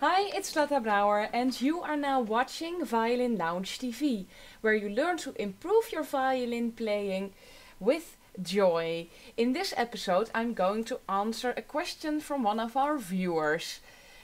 Hi, it's Zlata Brouwer, and you are now watching Violin Lounge TV, where you learn to improve your violin playing with joy. In this episode, I'm going to answer a question from one of our viewers.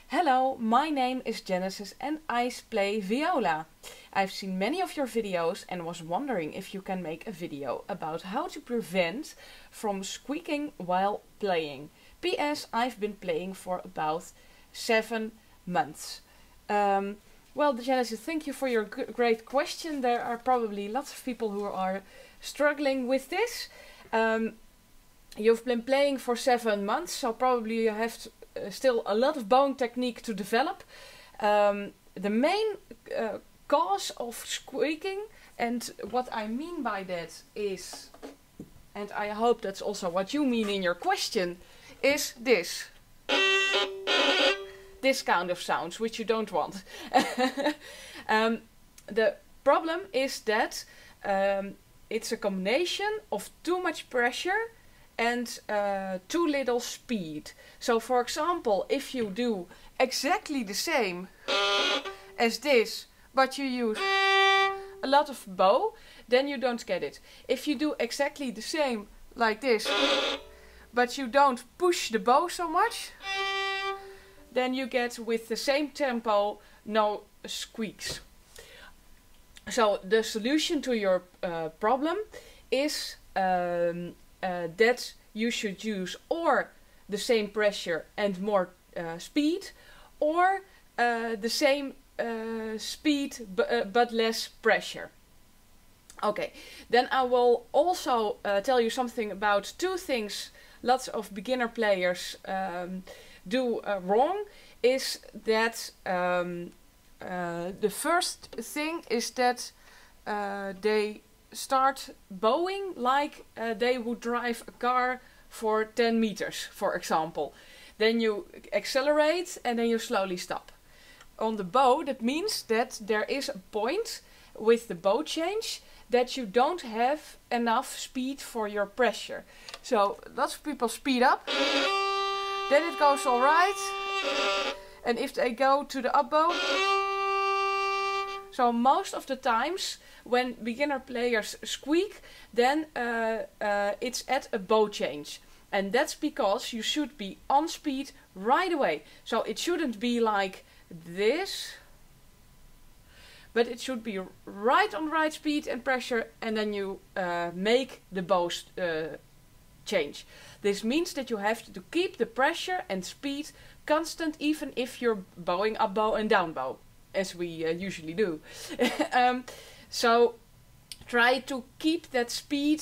Hello, my name is Genesis and I play viola. I've seen many of your videos and was wondering if you can make a video about how to prevent from squeaking while playing. PS, I've been playing for about seven months. Um, well, Genesis, thank you for your great question. There are probably lots of people who are struggling with this. Um, you've been playing for seven months, so probably you have to, uh, still a lot of bowing technique to develop. Um, the main uh, cause of squeaking, and what I mean by that is, and I hope that's also what you mean in your question, is this this kind of sounds, which you don't want. um, the problem is that um, it's a combination of too much pressure and uh, too little speed. So, for example, if you do exactly the same as this, but you use a lot of bow, then you don't get it. If you do exactly the same like this, but you don't push the bow so much, then you get with the same tempo no squeaks. So the solution to your uh, problem is um, uh, that you should use or the same pressure and more uh, speed or uh, the same uh, speed uh, but less pressure. Okay, then I will also tell you something about two things lots of beginner players um, do uh, wrong is that um, uh, the first thing is that uh, they start bowing like uh, they would drive a car for 10 meters, for example. Then you accelerate and then you slowly stop. On the bow, that means that there is a point with the bow change that you don't have enough speed for your pressure. So lots of people speed up then it goes alright. And if they go to the up bow. So most of the times when beginner players squeak, then uh, uh, it's at a bow change. And that's because you should be on speed right away. So it shouldn't be like this. But it should be right on right speed and pressure and then you uh, make the bow uh, change. This means that you have to keep the pressure and speed constant even if you're bowing up bow and down bow, as we uh, usually do. um, so try to keep that speed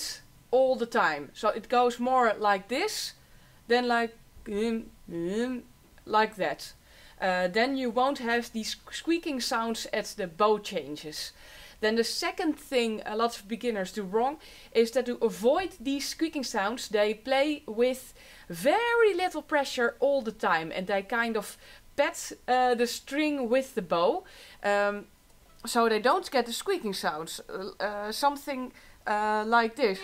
all the time. So it goes more like this than like mm, mm, like that. Uh, then you won't have these squeaking sounds at the bow changes. Then the second thing a lot of beginners do wrong is that to avoid these squeaking sounds, they play with very little pressure all the time and they kind of pat uh, the string with the bow. Um, so they don't get the squeaking sounds. Uh, something like this.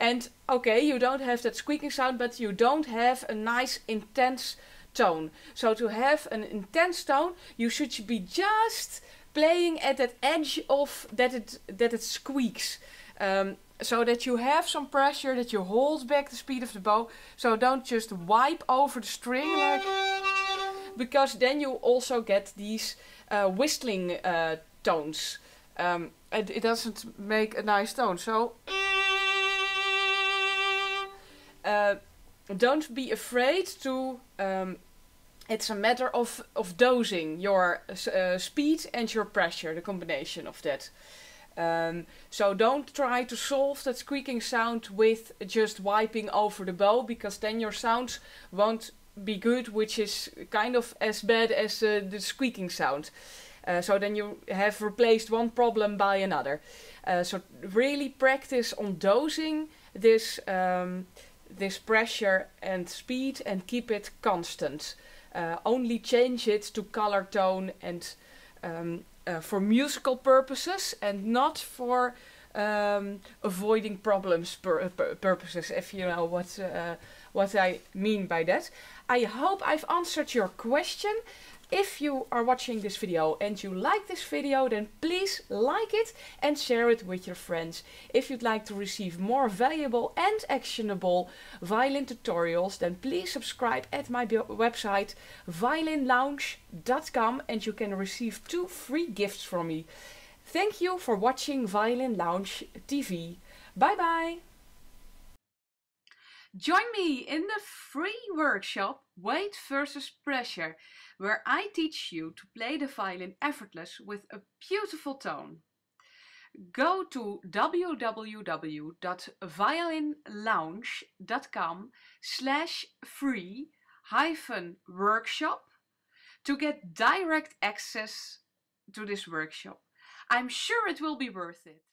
And okay, you don't have that squeaking sound, but you don't have a nice intense tone. So to have an intense tone, you should be just playing at that edge of that it that it squeaks. Um, so that you have some pressure, that you hold back the speed of the bow. So don't just wipe over the string like because then you also get these uh, whistling uh, tones. Um, and it doesn't make a nice tone. So uh, don't be afraid to. Um, it's a matter of of dosing your uh, speed and your pressure, the combination of that. Um, so don't try to solve that squeaking sound with just wiping over the bow, because then your sounds won't be good, which is kind of as bad as uh, the squeaking sound. Uh, so then you have replaced one problem by another. Uh, so really practice on dosing this um, this pressure and speed and keep it constant. Uh, only change it to color tone and um, uh, for musical purposes and not for um, avoiding problems pur pur purposes, if you know what uh, what I mean by that. I hope I've answered your question. If you are watching this video and you like this video, then please like it and share it with your friends. If you'd like to receive more valuable and actionable violin tutorials, then please subscribe at my website violinlounge.com and you can receive two free gifts from me. Thank you for watching Violin Lounge TV. Bye bye! Join me in the free workshop Weight versus Pressure where I teach you to play the violin effortless with a beautiful tone. Go to www.violinlounge.com slash free hyphen workshop to get direct access to this workshop. I'm sure it will be worth it.